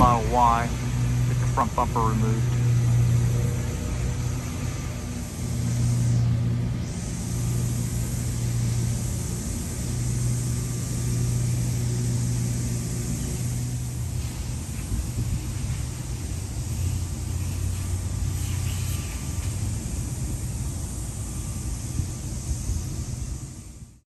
Model Y. Get the front bumper removed.